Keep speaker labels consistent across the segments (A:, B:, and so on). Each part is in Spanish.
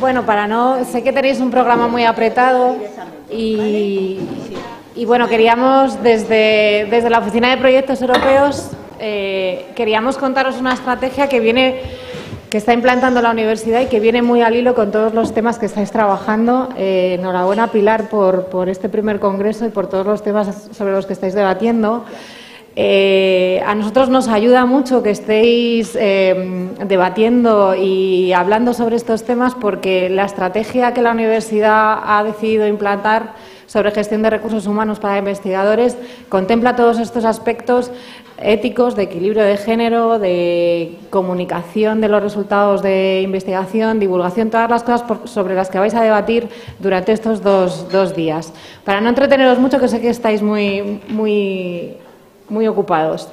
A: Bueno, para no, sé que tenéis un programa muy apretado y, bueno, queríamos desde, desde la Oficina de Proyectos Europeos, eh, queríamos contaros una estrategia que viene que está implantando la universidad y que viene muy al hilo con todos los temas que estáis trabajando. Eh, enhorabuena, Pilar, por, por este primer congreso y por todos los temas sobre los que estáis debatiendo. Eh, a nosotros nos ayuda mucho que estéis eh, debatiendo y hablando sobre estos temas porque la estrategia que la universidad ha decidido implantar sobre gestión de recursos humanos para investigadores contempla todos estos aspectos éticos, de equilibrio de género, de comunicación de los resultados de investigación, divulgación, todas las cosas sobre las que vais a debatir durante estos dos, dos días. Para no entreteneros mucho, que sé que estáis muy, muy, muy ocupados.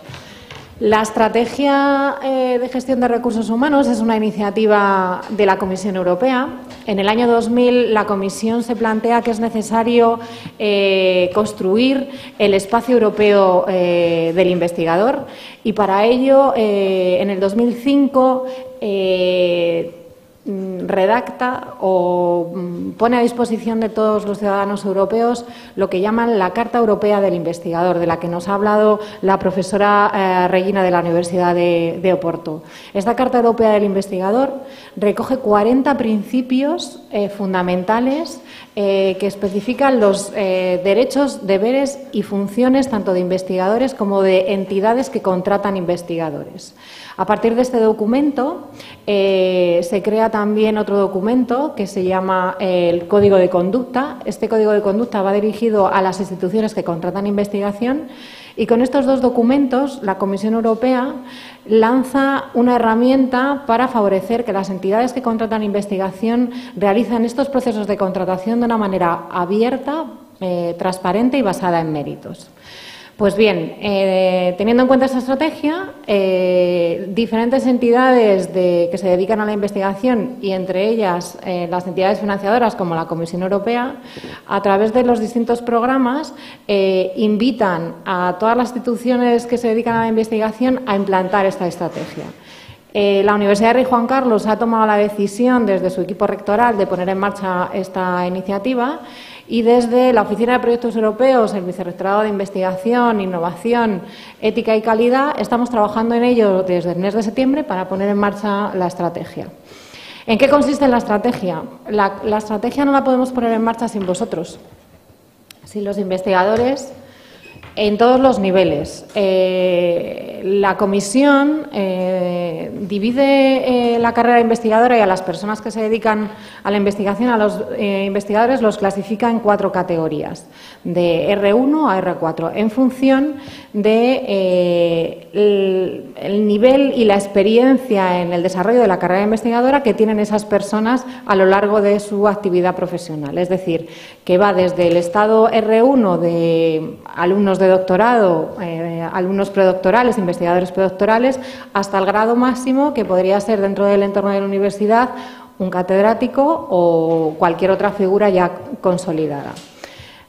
A: La estrategia eh, de gestión de recursos humanos es una iniciativa de la Comisión Europea. En el año 2000 la Comisión se plantea que es necesario eh, construir el espacio europeo eh, del investigador y para ello en el 2005 Mm, redacta o mm, pone a disposición de todos los ciudadanos europeos lo que llaman la Carta Europea del Investigador, de la que nos ha hablado la profesora eh, Regina de la Universidad de, Oporto. Esta Carta Europea del Investigador recoge 40 principios eh, fundamentales eh, que especifican los derechos, deberes y funciones tanto de investigadores como de entidades que contratan investigadores. A partir de este documento eh, se crea también otro documento que se llama eh, el Código de Conducta. Este Código de Conducta va dirigido a las instituciones que contratan investigación y con estos dos documentos la Comisión Europea lanza una herramienta para favorecer que las entidades que contratan investigación realicen estos procesos de contratación de una manera abierta, eh, transparente y basada en méritos. Pues bien, eh, teniendo en cuenta esta estrategia, eh, diferentes entidades que se dedican a la investigación y entre ellas eh, las entidades financiadoras como la Comisión Europea, a través de los distintos programas, invitan a todas las instituciones que se dedican a la investigación a implantar esta estrategia. la Universidad de Rey Juan Carlos ha tomado la decisión desde su equipo rectoral de poner en marcha esta iniciativa y desde la Oficina de Proyectos Europeos, el Vicerrectorado de Investigación, Innovación, Ética y Calidad, estamos trabajando en ello desde el mes de septiembre para poner en marcha la estrategia. ¿En qué consiste la estrategia? La, la estrategia no la podemos poner en marcha sin vosotros, sin los investigadores en todos los niveles. Eh, la comisión eh, divide eh, la carrera investigadora y a las personas que se dedican a la investigación, a los investigadores, los clasifica en cuatro categorías, de R1 a R4, en función de el, nivel y la experiencia en el desarrollo de la carrera investigadora que tienen esas personas a lo largo de su actividad profesional. Es decir, que va desde el estado R1 de alumnos de doctorado, eh, alumnos predoctorales, investigadores predoctorales, hasta el grado máximo que podría ser dentro del entorno de la universidad un catedrático o cualquier otra figura ya consolidada.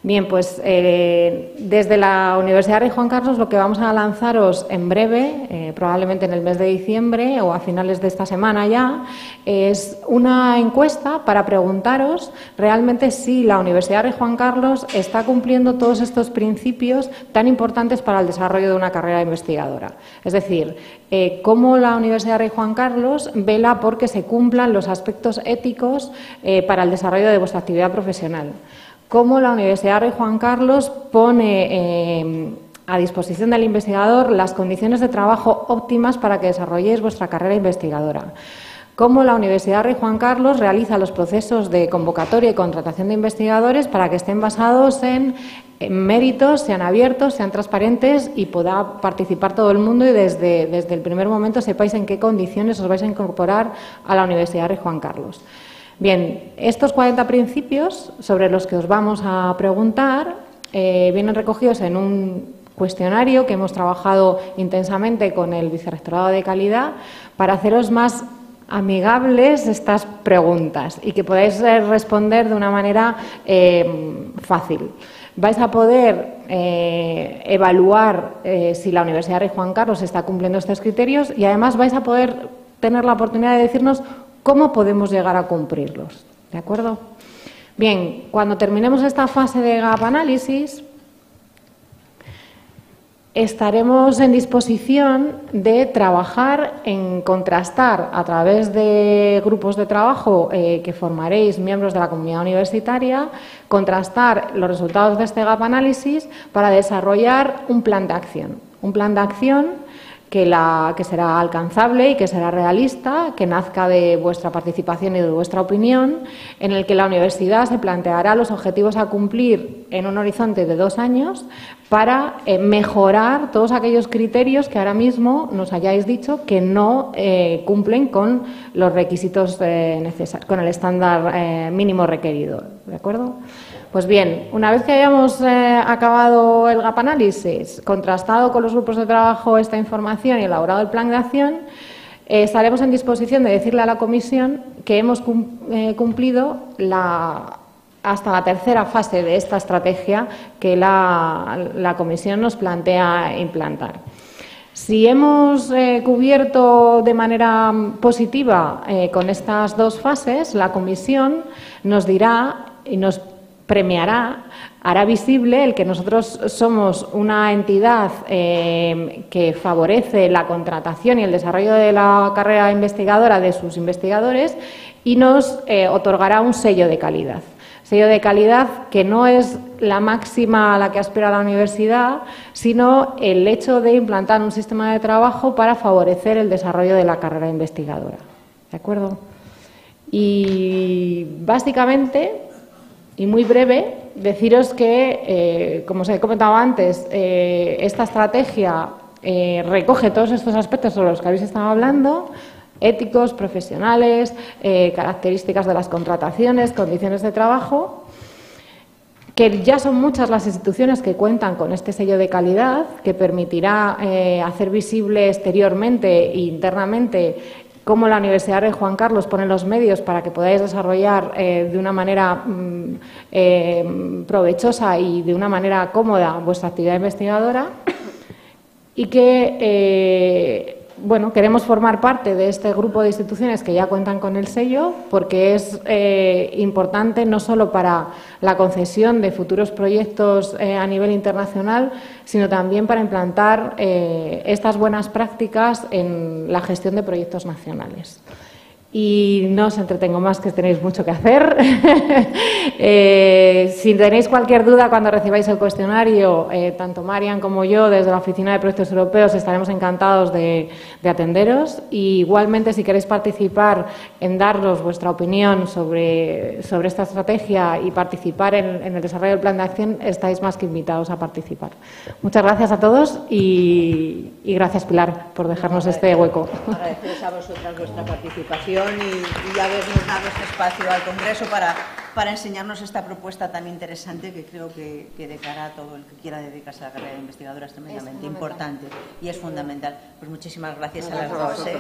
A: Bien, pues eh, desde la Universidad Rey Juan Carlos lo que vamos a lanzaros en breve, eh, probablemente en el mes de diciembre o a finales de esta semana ya, es una encuesta para preguntaros realmente si la Universidad Rey Juan Carlos está cumpliendo todos estos principios tan importantes para el desarrollo de una carrera investigadora. Es decir, eh, cómo la Universidad Rey Juan Carlos vela porque se cumplan los aspectos éticos para el desarrollo de vuestra actividad profesional cómo la Universidad Rey Juan Carlos pone eh, a disposición del investigador las condiciones de trabajo óptimas para que desarrolléis vuestra carrera investigadora. Cómo la Universidad Rey Juan Carlos realiza los procesos de convocatoria y contratación de investigadores para que estén basados en, méritos, sean abiertos, sean transparentes y pueda participar todo el mundo y desde, desde el primer momento sepáis en qué condiciones os vais a incorporar a la Universidad Rey Juan Carlos. Bien, estos 40 principios sobre los que os vamos a preguntar eh, vienen recogidos en un cuestionario que hemos trabajado intensamente con el Vicerrectorado de Calidad para haceros más amigables estas preguntas y que podáis responder de una manera eh, fácil. Vais a poder eh, evaluar si la Universidad de Juan Carlos está cumpliendo estos criterios y además vais a poder tener la oportunidad de decirnos ¿Cómo podemos llegar a cumplirlos? ¿De acuerdo? Bien, cuando terminemos esta fase de gap análisis, estaremos en disposición de trabajar en contrastar a través de grupos de trabajo eh, que formaréis miembros de la comunidad universitaria, contrastar los resultados de este gap análisis para desarrollar un plan de acción. Un plan de acción que, la, que será alcanzable y que será realista, que nazca de vuestra participación y de vuestra opinión, en el que la universidad se planteará los objetivos a cumplir en un horizonte de dos años para eh, mejorar todos aquellos criterios que ahora mismo nos hayáis dicho que no eh, cumplen con los requisitos eh, necesarios, con el estándar mínimo requerido. ¿De acuerdo? Pues bien, una vez que hayamos eh, acabado el gap análisis, contrastado con los grupos de trabajo esta información y elaborado el plan de acción, eh, estaremos en disposición de decirle a la Comisión que hemos eh, cumplido hasta la tercera fase de esta estrategia que la, Comisión nos plantea implantar. Si hemos cubierto de manera positiva con estas dos fases, la Comisión nos dirá y nos premiará, hará visible el que nosotros somos una entidad eh, que favorece la contratación y el desarrollo de la carrera investigadora de sus investigadores y nos eh, otorgará un sello de calidad. Sello de calidad que no es la máxima a la que aspira la universidad, sino el hecho de implantar un sistema de trabajo para favorecer el desarrollo de la carrera investigadora. ¿De acuerdo? Y básicamente y muy breve, deciros que, eh, como os he comentado antes, eh, esta estrategia eh, recoge todos estos aspectos sobre los que habéis estado hablando, éticos, profesionales, características de las contrataciones, condiciones de trabajo, que ya son muchas las instituciones que cuentan con este sello de calidad, que permitirá hacer visible exteriormente e internamente cómo la Universidad de Juan Carlos pone los medios para que podáis desarrollar eh, de una manera mm, eh, provechosa y de una manera cómoda vuestra actividad investigadora y que eh, bueno, queremos formar parte de este grupo de instituciones que ya cuentan con el sello porque es eh, importante no solo para la concesión de futuros proyectos eh, a nivel internacional, sino también para implantar eh, estas buenas prácticas en la gestión de proyectos nacionales. Y no os entretengo más, que tenéis mucho que hacer. Eh, si tenéis cualquier duda cuando recibáis el cuestionario, eh, tanto Marian como yo, desde la Oficina de Proyectos Europeos, estaremos encantados de, atenderos. Y igualmente, si queréis participar en darnos vuestra opinión sobre, sobre esta estrategia y participar en, el desarrollo del plan de acción, estáis más que invitados a participar. Muchas gracias a todos y, gracias, Pilar, por dejarnos este hueco.
B: Agradeceros a vosotras vuestra participación y, habernos dado este espacio al Congreso para, para enseñarnos esta propuesta tan interesante que creo que, de cara a todo el que quiera dedicarse a la carrera de investigadora es tremendamente importante y es fundamental. Pues muchísimas gracias a las dos. ¿eh?